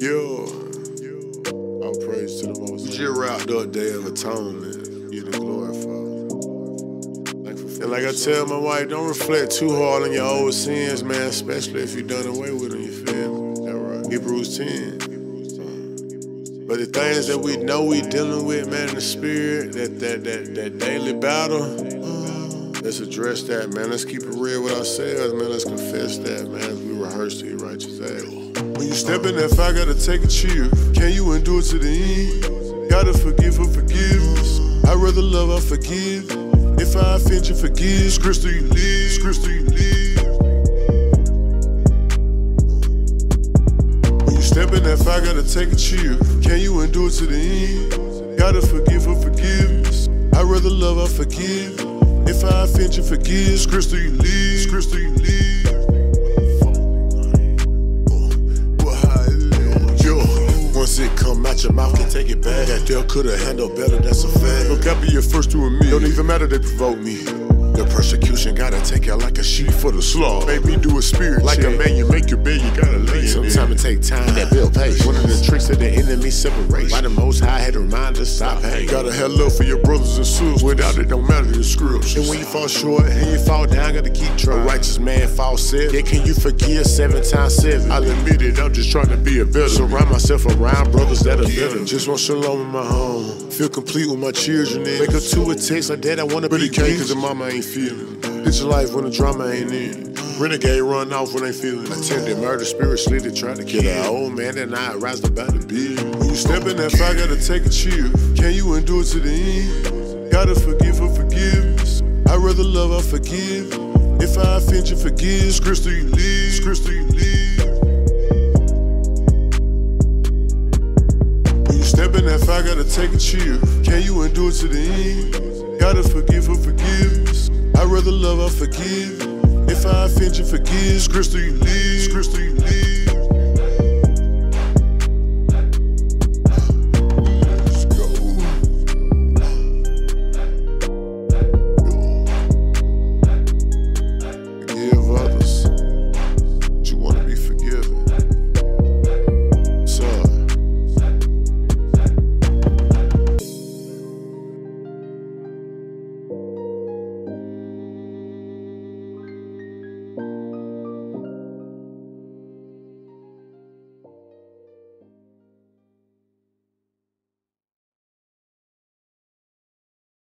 Yo, praise to the most. We just wrapped up Day of Atonement. Get the glory, Father. And like I tell my wife, don't reflect too hard on your old sins, man, especially if you done away with them, you feel me? That right. Hebrews 10. But the things that we know we dealing with, man, in the spirit, that that that that daily battle, let's address that, man. Let's keep it real with ourselves, man. Let's confess that, man, as we rehearse to the righteous act. When you step in that fire, gotta take a chill. Can you endure to the end? Gotta forgive for forgiveness. I rather love, I forgive. If I offend you, forgive. Scripture you live, scripture you live. When you step in that fire, gotta take a chill. Can you endure to the end? Gotta forgive for forgiveness. I rather love, I forgive. If I offend you, forgive. Scripture you live, scripture you. Yo, once it come out your mouth, can't take it back. That deal could've handled better, that's a fact. Look, I'll be your first to admit. Don't even matter, they provoke me. The persecution gotta take out like a sheep for the slaughter. Make me do a spirit Like a man, you make your bed, you gotta lay in it. Sometimes it take time. That build patience. One of the tricks of the enemy separation. Why the most high had to remind us stop hating. Gotta have love for your brothers and sisters. Without it, don't matter the scriptures. And when you fall short and you fall down, gotta keep trying. A righteous man falls seven. Yeah, can you forgive seven times seven? I'll admit it, I'm just trying to be a better. Surround myself around brothers that are better. Just want shalom in my home. Feel complete with my children in. Wake up to a text like that, I wanna But be he can't cause the mama ain't feeling. It's your life when the drama ain't in. Renegade run off when they feeling. Attempted murder, spirit slid to try to kill an old man and I rise about the. When you step in that fire, gotta take a chill. Can you endure to the end? Gotta forgive for forgiveness. I rather love, I forgive. If I offend you, forgive. Scripture you live, scripture you live. When you step in that fire, gotta take a chill. Can you endure to the end? Gotta forgive for forgiveness. I rather love, I forgive. If I offend you, forgive. Scripture you live, scripture you live.